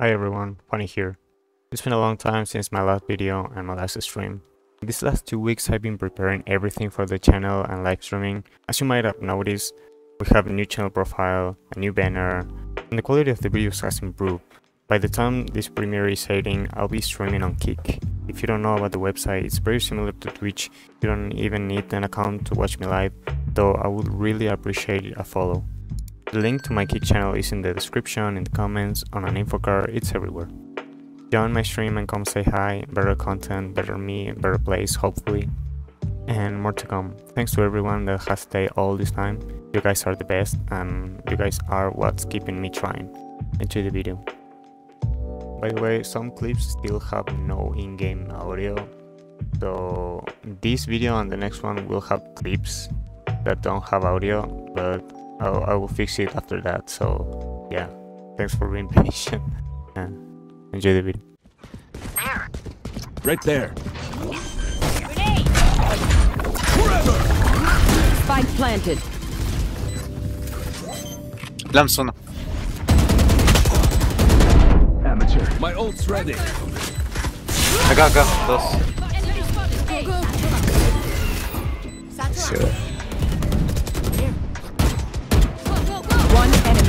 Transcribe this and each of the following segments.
Hi everyone, Funny here. It's been a long time since my last video and my last stream. These last two weeks I've been preparing everything for the channel and live streaming. As you might have noticed, we have a new channel profile, a new banner, and the quality of the videos has improved. By the time this premiere is airing, I'll be streaming on Kick. If you don't know about the website, it's very similar to Twitch. You don't even need an account to watch me live, though I would really appreciate a follow. The link to my Kick channel is in the description, in the comments, on an info card, it's everywhere. Join my stream and come say hi, better content, better me, better place, hopefully. And more to come. Thanks to everyone that has stayed all this time. You guys are the best and you guys are what's keeping me trying. Enjoy the video. By the way, some clips still have no in-game audio. So this video and the next one will have clips that don't have audio, but I'll, I will fix it after that. So yeah, thanks for being patient. and enjoy the video. Right there. Spike planted. Lamson. Amateur. My ult's ready. I got, Acá, acá, dos. One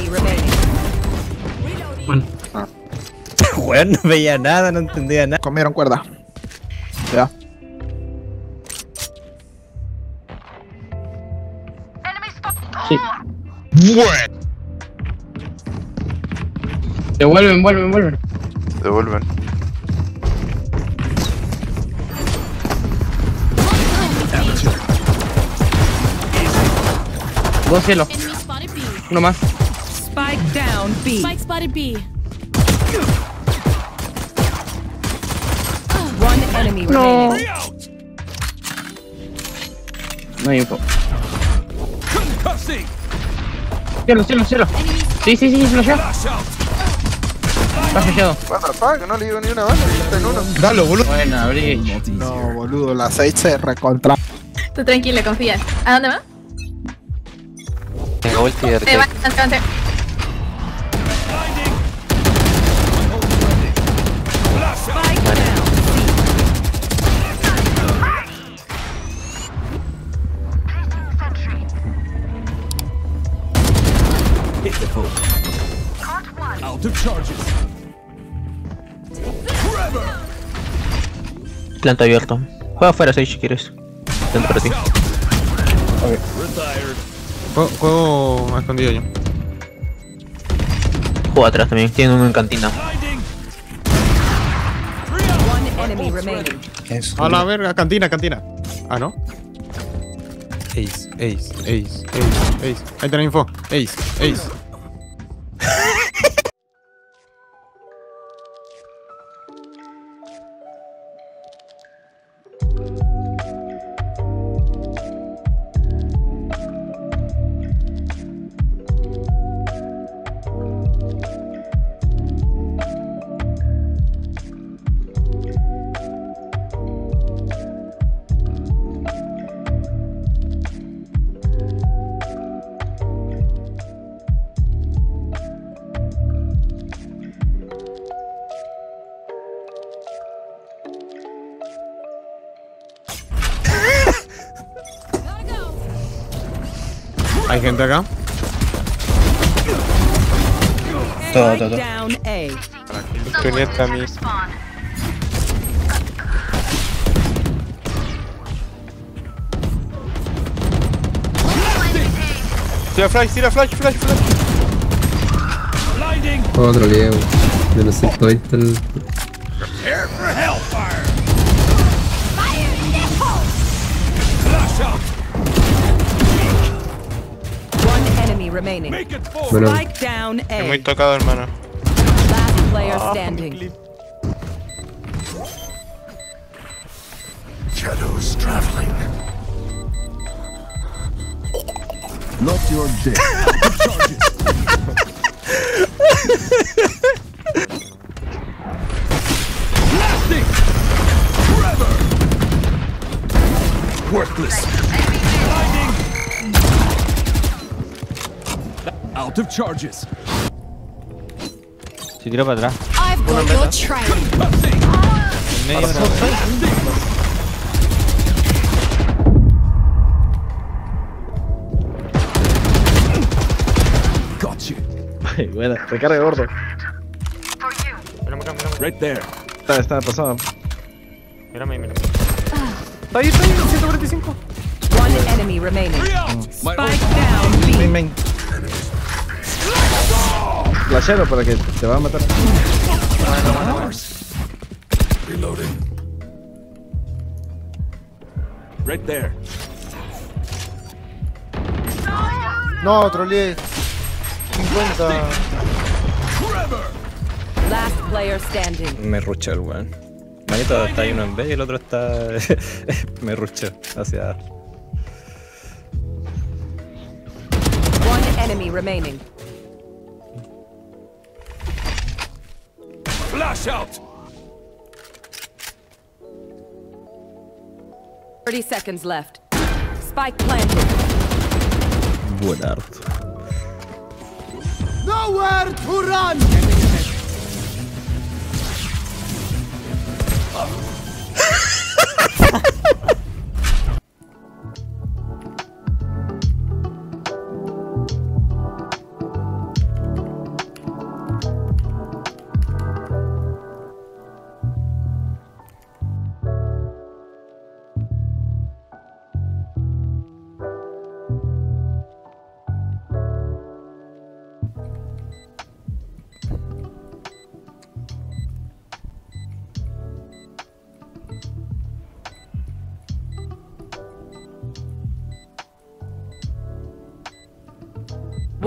Weón, no veía nada, no entendía nada. Comieron cuerda. Ya. Devuelven, vuelven, vuelven. Devuelven. Dos cielos. Uno más. Spike down B. Spike spotted B. One enemy remaining. No hay info. Cielo, cielo, cielo. Sí, sí, sí, flasheó. Flash out. Está flasheado. What the fuck, no le digo ni una bala, está en uno. Dalo, boludo. Buena, abrí. No, boludo, la 6 se recontra. Tú tranquilo, confía. ¿A dónde va? Tengo ulti de Planta abierto. Juega afuera, Sage, si quieres. Planta para ti. Juego, juego a escondido yo. Juega atrás también. Tiene uno en cantina. Blinding. C. One enemy remaining. A la verga, cantina, cantina. Ah, ¿no? Ace, ace, ace, ace, ace. Ahí tenés info. Ace, ace. Hay gente acá. Todo, todo, todo. Tuneta a mí. Tira flash, tira flash, flash, flash. Otro Diego. De los 180. Enemy remaining. Make. Bueno, Spike down A. Muy tocado, hermano. Last player ah. standing. Shadows traveling. Not your dick. Blasting! Forever! Worthless. Of charges. Se tiró para atrás. Go your train. Got you. Buena, recarga gordo. Mírame acá, mírame. Right there. Está, está pasado. Mírame, mírame. Está ahí, está ahí, 145. One enemy remaining. Spike down B. Ven, ven. Flashero para que te va a matar. Reloading. Right there. No, troleé. 50. Last player standing. Me ruchó el weón. Manito está ahí uno en B y el otro está. me ruchó hacia. One enemy remaining. Flash out. 30 seconds left. Spike planted. Buen harto. Nowhere to run. Ah.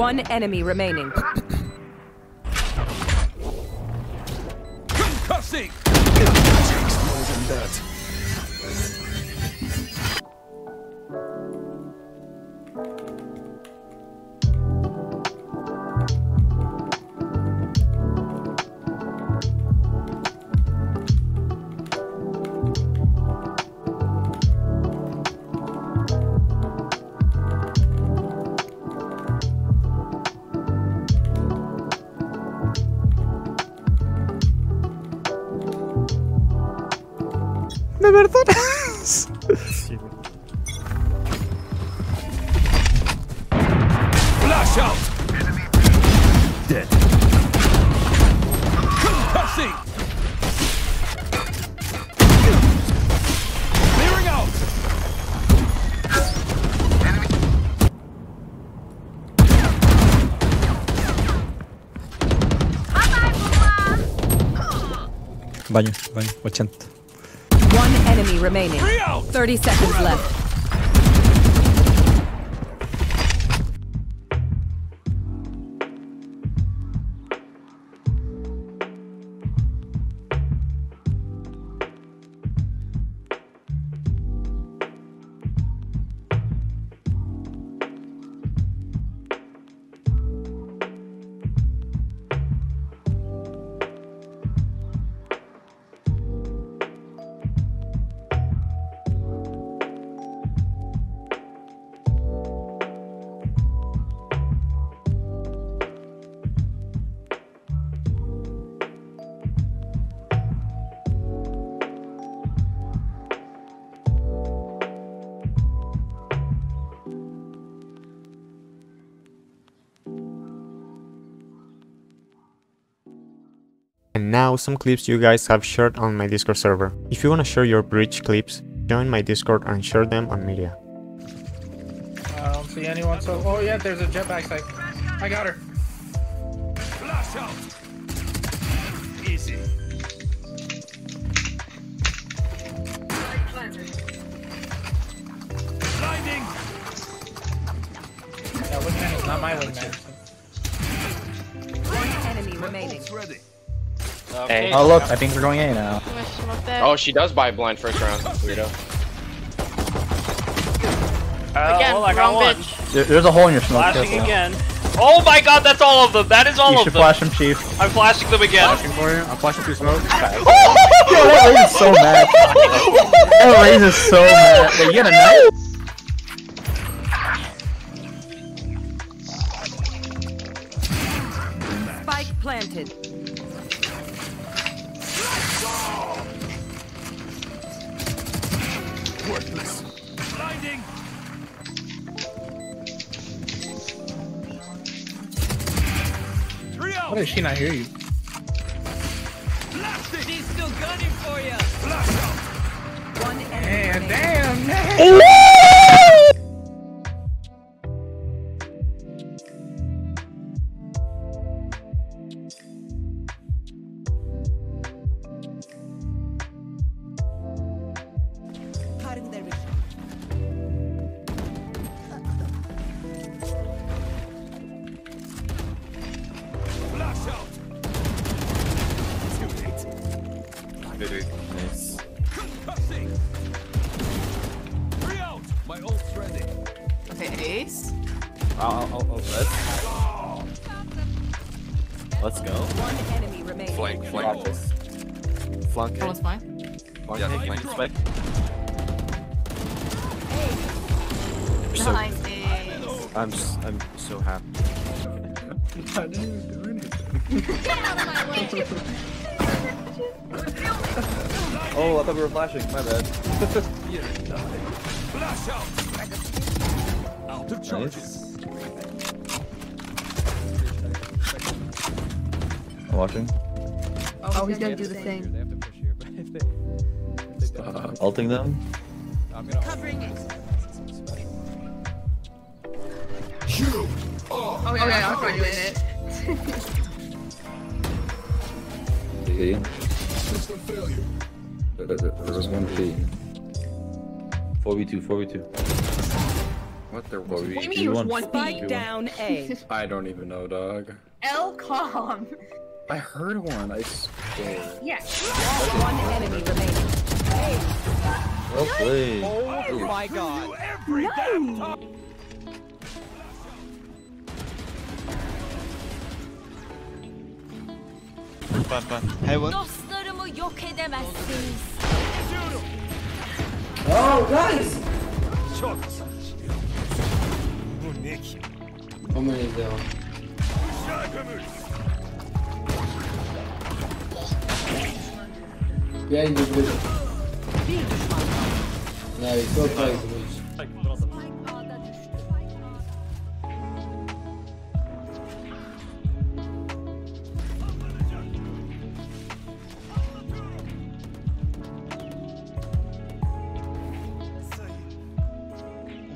One enemy remaining. Concussing. More than that. Sí, güey. Flash out. Dead. Concussing. Clearing out. Baño, baño, 80. Enemy remaining. Three out. 30 seconds left. And now some clips you guys have shared on my Discord server. If you wanna share your Breach clips, join my Discord and share them on media. I don't see anyone. So, oh yeah, there's a jetpack site. I got her. Flash out. Easy. Blinding. Yeah, wingman is not my wingman. One enemy remaining. Ready. Hey. Oh look, I think we're going A now. Oh, she does buy blind first round. Weirdo. Uh, again, well, I got wrong one. bitch. There- There's a hole in your smoke. Flashing careful. again. Oh my god, that's all of them. That is all You of should flash him, Chief. I'm flashing them again. Flashing for you. I'm flashing through smoke. Yo, that Raze is so mad. that Raze is so mad. Wait, you got a knife? Spike planted. How did she not hear you? She's still gunning for you. One enemy Damn, remaining. Nice. Okay, Ace. I'll, I'll, I'll, let's, let's go. One enemy remaining. Flank, flank. Flank. Was fine. Flank, yeah, flank. Spike. So, Nice, I'm, I'm so happy. I didn't even do anything. Oh, I thought we were flashing. My bad. out. nice. I'm watching. Oh, he's gonna do the same. Uh, ulting them. Oh yeah, I'm probably doing it. B. There, there, there was one B. 4v2, 4v2. What there What do you was? mean it one Spike down A. I don't even know, dog. L com. I heard one, I swear. Yeah. One enemy remaining. Well played. Oh my god. Heaven. Dostlarımı yok edemezsiniz. How many is there? Behind the building. Nice, go try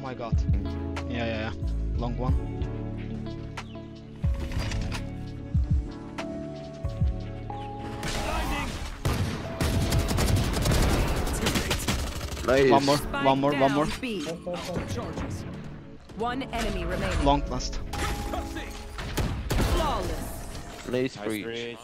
my god. Yeah, yeah, yeah. Long one. Nice. One more, one more, one more. One enemy remaining. Long last. Flawless. Nice breach.